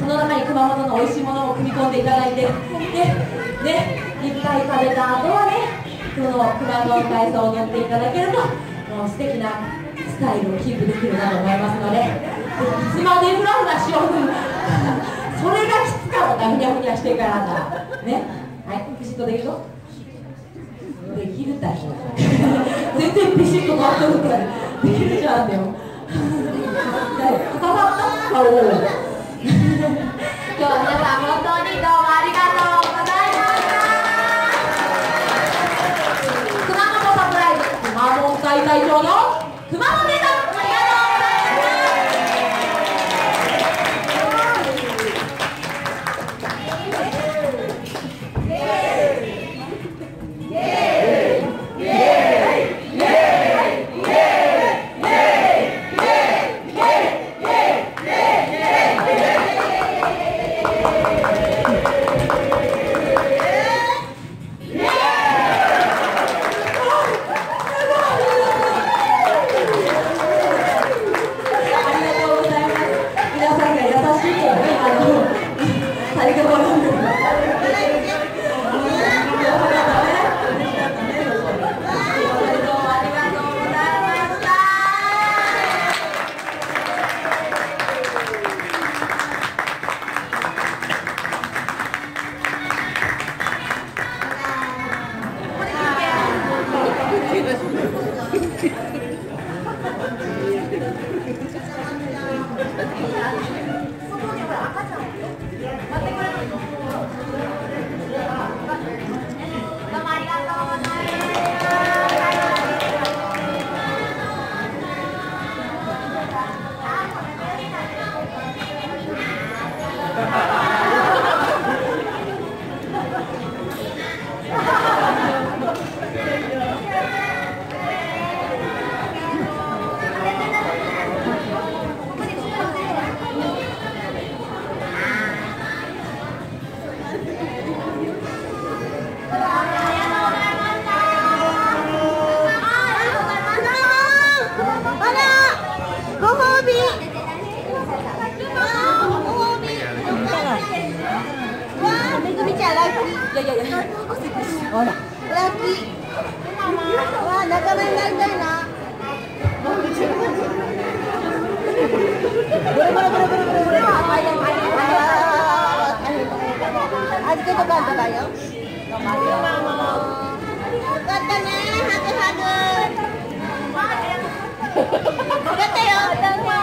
その中に熊本の美味しいものも組み込んでいただいてでねいっぱい食べた後はねその熊本体操を乗っていただけるともう素敵なスタイルをキープできるなと思いますのでいつまでフラフラしよう それがきつかもなふにゃふにゃしてからだ。ね。はいピシッとできるとできるだよ 全然ピシッと回ってるからできるじゃんでも。固まった顔ありご褒美。ご褒美。わあめぐみちゃんラッキー。いやいやいやほらラッキー。わあ仲間になりたいなブルブルブルブルブル預けとかんとかよよかったねハグハグよかったよ。